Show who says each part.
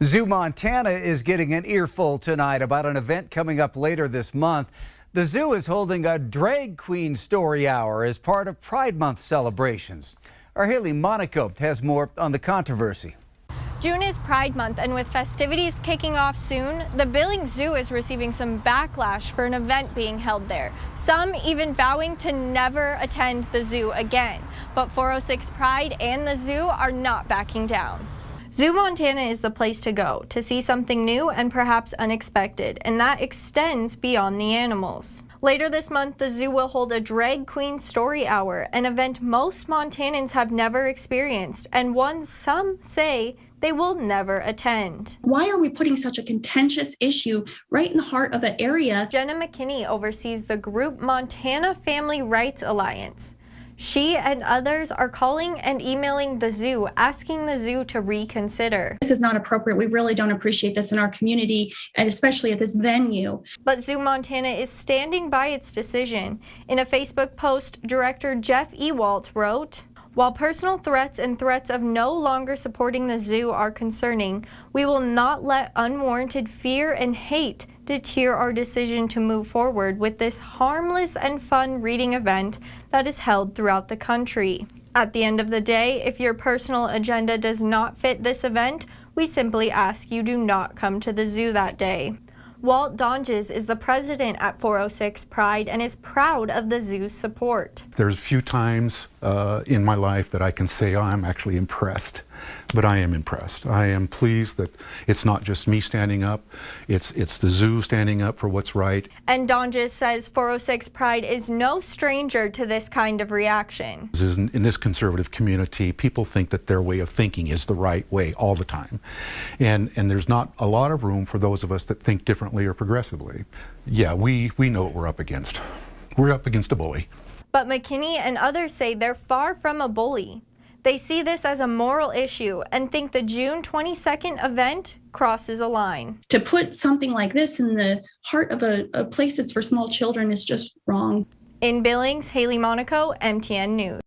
Speaker 1: Zoo Montana is getting an earful tonight about an event coming up later this month. The zoo is holding a drag queen story hour as part of Pride Month celebrations. Our Haley Monaco has more on the controversy.
Speaker 2: June is Pride Month, and with festivities kicking off soon, the Billings Zoo is receiving some backlash for an event being held there. Some even vowing to never attend the zoo again. But 406 Pride and the zoo are not backing down. Zoo Montana is the place to go to see something new and perhaps unexpected, and that extends beyond the animals. Later this month, the zoo will hold a drag queen story hour, an event most Montanans have never experienced, and one some say they will never attend.
Speaker 3: Why are we putting such a contentious issue right in the heart of an area?
Speaker 2: Jenna McKinney oversees the group Montana Family Rights Alliance. She and others are calling and emailing the zoo, asking the zoo to reconsider.
Speaker 3: This is not appropriate. We really don't appreciate this in our community, and especially at this venue.
Speaker 2: But Zoo Montana is standing by its decision. In a Facebook post, director Jeff Ewelt wrote, while personal threats and threats of no longer supporting the zoo are concerning, we will not let unwarranted fear and hate deter our decision to move forward with this harmless and fun reading event that is held throughout the country. At the end of the day, if your personal agenda does not fit this event, we simply ask you do not come to the zoo that day. Walt Donges is the president at 406 Pride and is proud of the zoo's support.
Speaker 4: There's a few times uh, in my life that I can say oh, I'm actually impressed, but I am impressed. I am pleased that it's not just me standing up, it's, it's the zoo standing up for what's right.
Speaker 2: And Donges says 406 Pride is no stranger to this kind of reaction.
Speaker 4: In this conservative community, people think that their way of thinking is the right way all the time. And, and there's not a lot of room for those of us that think differently or progressively. Yeah, we, we know what we're up against. We're up against a bully.
Speaker 2: But McKinney and others say they're far from a bully. They see this as a moral issue and think the June 22nd event crosses a line.
Speaker 3: To put something like this in the heart of a, a place that's for small children is just wrong.
Speaker 2: In Billings, Haley Monaco, MTN News.